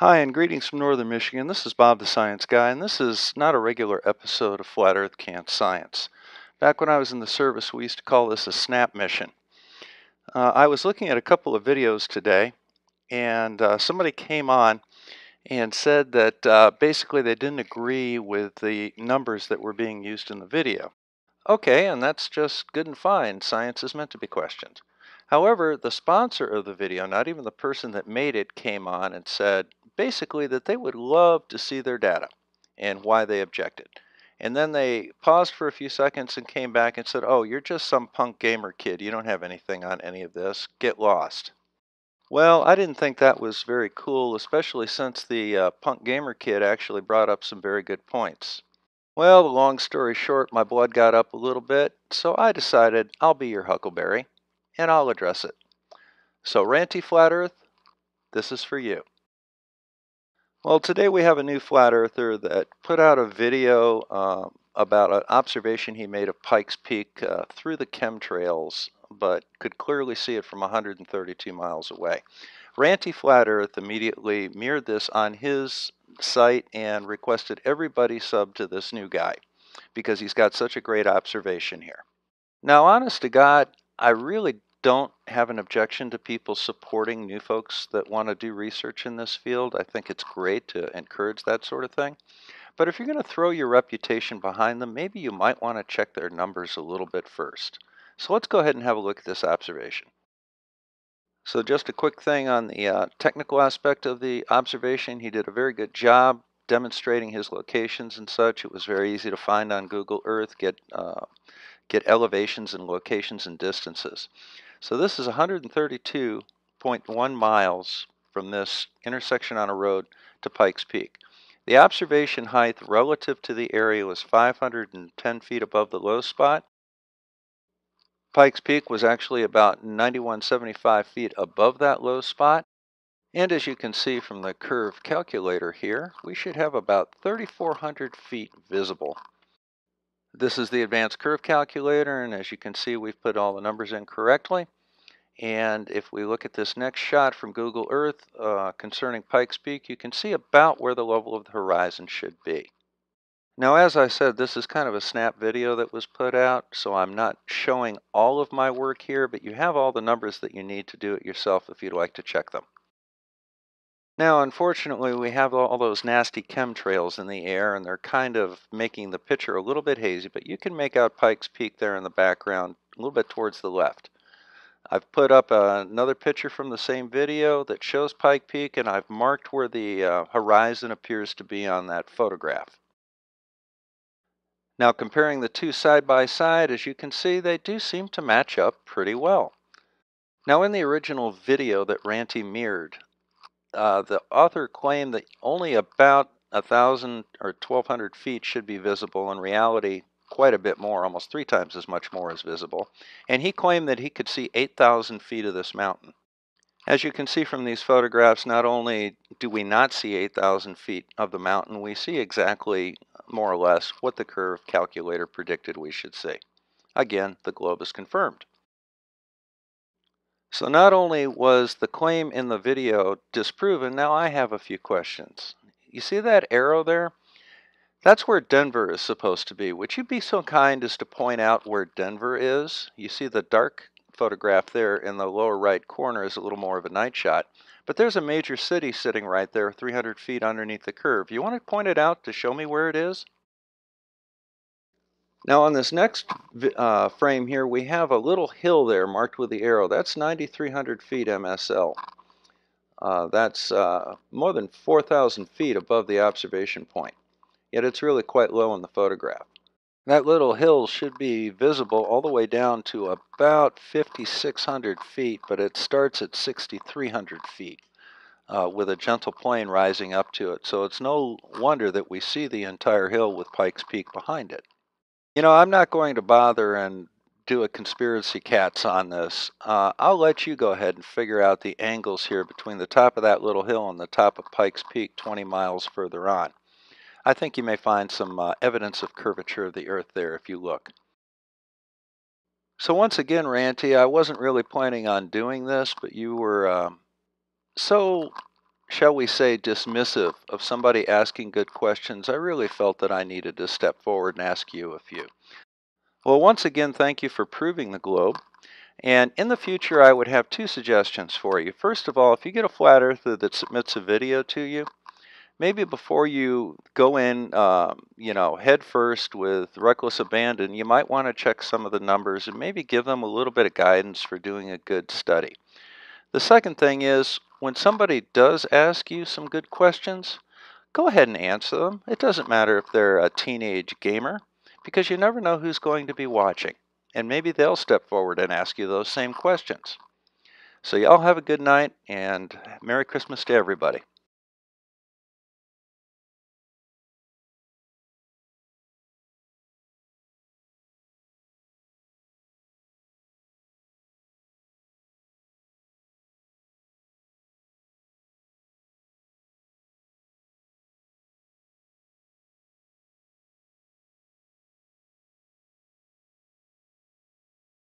Hi, and greetings from northern Michigan. This is Bob the Science Guy, and this is not a regular episode of Flat Earth Can't Science. Back when I was in the service, we used to call this a SNAP mission. Uh, I was looking at a couple of videos today, and uh, somebody came on and said that uh, basically they didn't agree with the numbers that were being used in the video. Okay, and that's just good and fine. Science is meant to be questioned. However, the sponsor of the video, not even the person that made it, came on and said basically that they would love to see their data and why they objected. And then they paused for a few seconds and came back and said, Oh, you're just some punk gamer kid. You don't have anything on any of this. Get lost. Well, I didn't think that was very cool, especially since the uh, punk gamer kid actually brought up some very good points. Well, long story short, my blood got up a little bit, so I decided I'll be your huckleberry and I'll address it. So, Ranty Flat Earth, this is for you. Well, today we have a new flat earther that put out a video uh, about an observation he made of Pikes Peak uh, through the chemtrails, but could clearly see it from 132 miles away. Ranty Flat Earth immediately mirrored this on his site and requested everybody sub to this new guy because he's got such a great observation here. Now, honest to God, I really don't have an objection to people supporting new folks that want to do research in this field. I think it's great to encourage that sort of thing. But if you're going to throw your reputation behind them, maybe you might want to check their numbers a little bit first. So let's go ahead and have a look at this observation. So just a quick thing on the uh, technical aspect of the observation. He did a very good job demonstrating his locations and such. It was very easy to find on Google Earth, get, uh, get elevations and locations and distances. So this is 132.1 miles from this intersection on a road to Pikes Peak. The observation height relative to the area was 510 feet above the low spot. Pikes Peak was actually about 9175 feet above that low spot. And as you can see from the curve calculator here, we should have about 3,400 feet visible. This is the advanced curve calculator, and as you can see, we've put all the numbers in correctly. And if we look at this next shot from Google Earth uh, concerning Pikes Peak, you can see about where the level of the horizon should be. Now, as I said, this is kind of a snap video that was put out, so I'm not showing all of my work here, but you have all the numbers that you need to do it yourself if you'd like to check them. Now, unfortunately, we have all those nasty chemtrails in the air, and they're kind of making the picture a little bit hazy, but you can make out Pikes Peak there in the background, a little bit towards the left. I've put up uh, another picture from the same video that shows Pike Peak and I've marked where the uh, horizon appears to be on that photograph. Now comparing the two side by side, as you can see, they do seem to match up pretty well. Now in the original video that Ranty mirrored, uh, the author claimed that only about a thousand or 1200 feet should be visible. In reality, quite a bit more, almost three times as much more is visible, and he claimed that he could see 8,000 feet of this mountain. As you can see from these photographs, not only do we not see 8,000 feet of the mountain, we see exactly, more or less, what the curve calculator predicted we should see. Again, the globe is confirmed. So not only was the claim in the video disproven, now I have a few questions. You see that arrow there? That's where Denver is supposed to be. Would you be so kind as to point out where Denver is? You see the dark photograph there in the lower right corner is a little more of a night shot. But there's a major city sitting right there 300 feet underneath the curve. You want to point it out to show me where it is? Now on this next uh, frame here, we have a little hill there marked with the arrow. That's 9,300 feet MSL. Uh, that's uh, more than 4,000 feet above the observation point yet it's really quite low in the photograph. That little hill should be visible all the way down to about 5,600 feet, but it starts at 6,300 feet uh, with a gentle plane rising up to it. So it's no wonder that we see the entire hill with Pikes Peak behind it. You know, I'm not going to bother and do a conspiracy cats on this. Uh, I'll let you go ahead and figure out the angles here between the top of that little hill and the top of Pikes Peak 20 miles further on. I think you may find some uh, evidence of curvature of the Earth there if you look. So once again, Ranty, I wasn't really planning on doing this, but you were um, so shall we say, dismissive of somebody asking good questions, I really felt that I needed to step forward and ask you a few. Well, once again, thank you for proving the globe. And in the future, I would have two suggestions for you. First of all, if you get a flat earther that submits a video to you, maybe before you go in, um, you know, head first with reckless abandon, you might want to check some of the numbers and maybe give them a little bit of guidance for doing a good study. The second thing is when somebody does ask you some good questions, go ahead and answer them. It doesn't matter if they're a teenage gamer because you never know who's going to be watching and maybe they'll step forward and ask you those same questions. So, y'all have a good night and Merry Christmas to everybody.